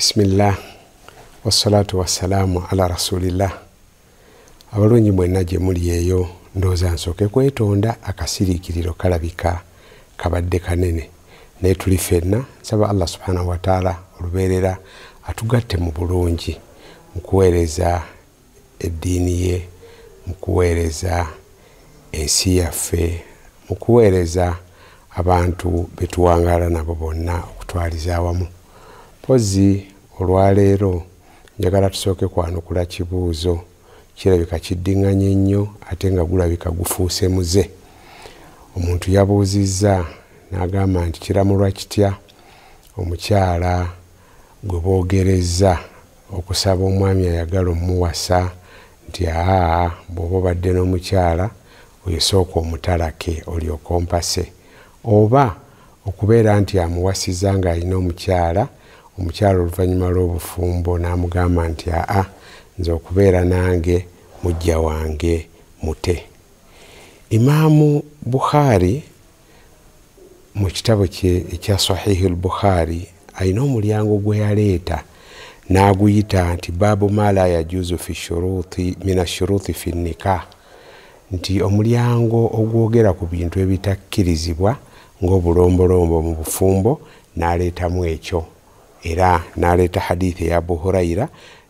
bisimillah wassalatu wassalaamu ala rasulillah. Abalungi mwenna gye muli eyo ndowooza nsooke kwetonda akasiriikiriro kalabika kabadde kanene. Naye tuli ffenna nsaba allah subhanahu wataala olubeerera atugatte mu bulungi mu kuweereza eddiini ye mu kuweereza ensi yaffe mu kuweereza abantu betuwangaala nabo bonna okutwaliza awamu. Mpozi olwaleero njagala tusooke kwanukula kibuuzo. Kirabika kiddiŋŋanye nnyo ate nga gulabika gufuuse muze. Omuntu yabuuzizza n'agamba nti kiramulwa kitya? Omukyala gwe boogereza okusaba omwami ayagala omuwasa nti aa bw'oba obadde n'omukyala oyosooka omutalake olyoka ompase. Oba okubeera nti amuwasiza ng'alina omukyala omukyala oluvannyuma lw'obufumbo n'amugamba nti aa nze okubeera nange mujja wange mute. Imaamu bukhaari mu kitabo kye ekya sahihi l bukhaari alina omulyango gwe yaleeta n'aguyita nti baabu ma la yajuzu min ashuruti fi nikah. Nti omulyango ogwogera ku bintu ebitakkirizibwa ngaobulombolombo mu bufumbo n'aleetamu ekyo era naleta hadithi ya abu huraira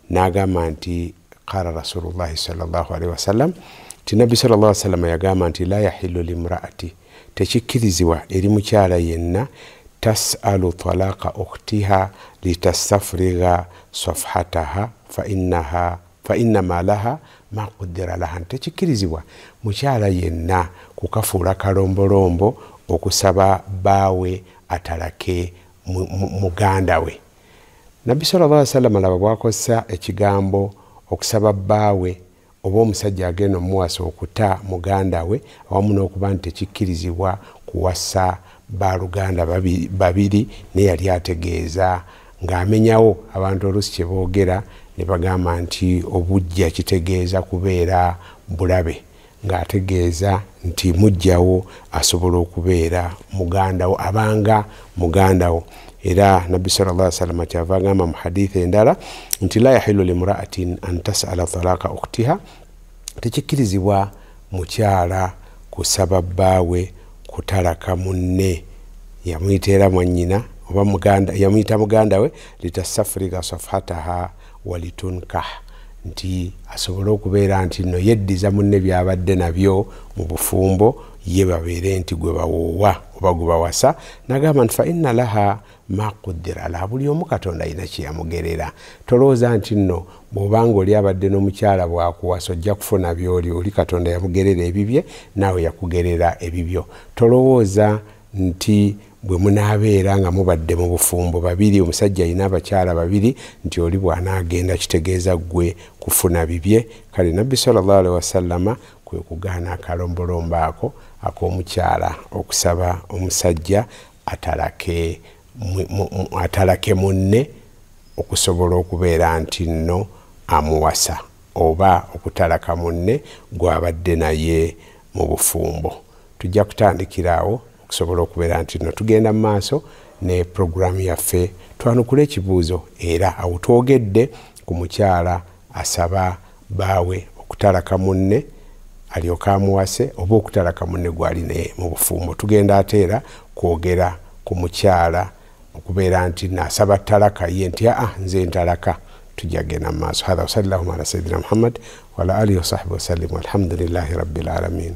n'agamba nti qala rasulullahi salllahalihi wasallam ti nabbi sal salama yagamba nti la yahilu limraati. Tekikkirizibwa eri mukyala yenna tasalu talaka ukhtiha litastafriga safhataha fainama laha makudira laha. Tekikkirizibwa mukyala yenna kukafuula kalombolombo okusaba baawe atalake muganda we. Nabbi sal llah salama laba bwakozesa ekigambo okusaba bbaawe oba omusajja agenda omuwasa okuta muganda we awamu n'okuba nti tekikkirizibwa kuwasa baluganda babiri naye yali ategeeza ng'amenyawo abantu oluusi kyeboogera ne bagamba nti obujja kitegeeza kubeera bulabe ng'ategeeza nti mujjawo asobola okubeera mugandawo abanga mugandawo era nabbi salllah salama kyava agamba mu hadithi endala nti la yahilu limraatin an tasala talaka uktiha tekikkirizibwa mukyala kusaba bbaawe kutalaka munne. Yamuyita era mwanyina oba yamuyita muganda we litasafuriga safhataha walitunkah nti asobole okubeera nti no yeddiza munne byabadde nabyo mu bufumbo ye babeere nti gwe bawoowa oba gwe bawasa. Nagamba nti faina laha makudira la buli omu katonda alina kyeyamugerera tolowooza nti nno bw'obanga oli abadde n'omukyala bwakuwasa ojja kufuna byoli oli katonda yamugerera ebibye naawe yakugerera ebibyo. Tolowooza nti bwe munaabeera nga mubadde mu bufumbo babiri omusajja alina abakyala babiri nti oli bw'anaagenda kitegeeza ggwe kufuna bibye. Kale nabbi sallallahu alaihi wasallama kwe kugaana akalombolombo ako ak'omukyala okusaba omusajja atalake atalake munne okusobola okubeera nti nno amuwasa oba okutalaka munne gwabadde naye mu bufumbo. Tujja kutandikiraawo okusobola okubeera nti nno tugenda mu maaso ne puroguramu yaffe twanukula ekibuuzo era awo twogedde ku mukyala asaba baawe okutalaka munne alyoka amuwase oba okutalaka munne gwali naye mu bufumbo tugenda ate era kwogera ku mukyala okubeera nti nasaba talaka ye nti aa nze ntalaka. Tujja genda mu maaso. Hatha wasallahuma ala sayidina muhammad waala alihi wasahbihi wasallim walhamdulilahi rabbilalamin